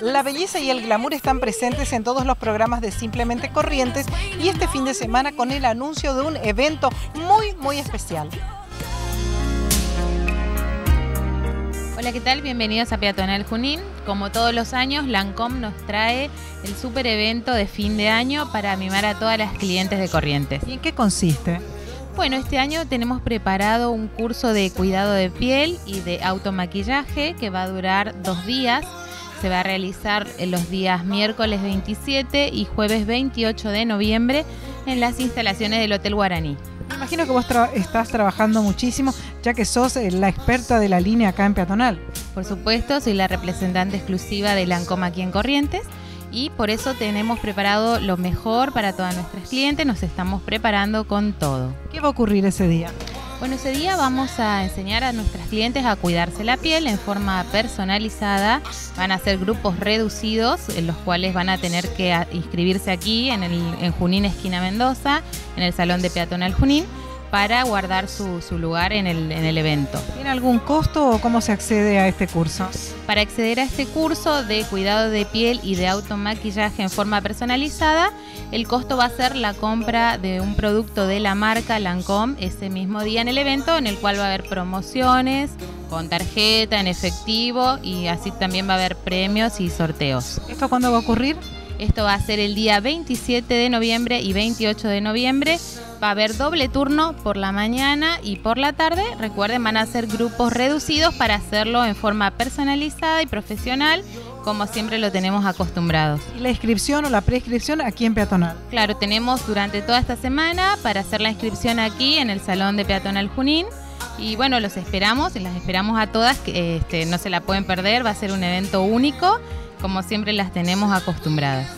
La belleza y el glamour están presentes en todos los programas de Simplemente Corrientes y este fin de semana con el anuncio de un evento muy, muy especial. Hola, ¿qué tal? Bienvenidos a Peatonal Junín. Como todos los años, Lancom nos trae el super evento de fin de año para mimar a todas las clientes de Corrientes. ¿Y en qué consiste? Bueno, este año tenemos preparado un curso de cuidado de piel y de automaquillaje que va a durar dos días se va a realizar en los días miércoles 27 y jueves 28 de noviembre en las instalaciones del Hotel Guaraní. Me imagino que vos estás trabajando muchísimo, ya que sos eh, la experta de la línea acá en Peatonal. Por supuesto, soy la representante exclusiva de Lancoma aquí en Corrientes y por eso tenemos preparado lo mejor para todas nuestras clientes, nos estamos preparando con todo. ¿Qué va a ocurrir ese día? Bueno, ese día vamos a enseñar a nuestras clientes a cuidarse la piel en forma personalizada. Van a ser grupos reducidos en los cuales van a tener que inscribirse aquí en, el, en Junín, esquina Mendoza, en el Salón de Peatonal Junín para guardar su, lugar en el, en el, evento. ¿Tiene algún costo o cómo se accede a este curso? Para acceder a este curso de cuidado de piel y de automaquillaje en forma personalizada, el costo va a ser la compra de un producto de la marca Lancome ese mismo día en el evento, en el cual va a haber promociones con tarjeta, en efectivo y así también va a haber premios y sorteos. ¿Esto cuándo va a ocurrir? Esto va a ser el día 27 de noviembre y 28 de noviembre. Va a haber doble turno por la mañana y por la tarde. Recuerden, van a ser grupos reducidos para hacerlo en forma personalizada y profesional, como siempre lo tenemos acostumbrados. ¿Y la inscripción o la prescripción aquí en Peatonal? Claro, tenemos durante toda esta semana para hacer la inscripción aquí en el Salón de Peatonal Junín. Y bueno, los esperamos y las esperamos a todas, que este, no se la pueden perder, va a ser un evento único como siempre las tenemos acostumbradas.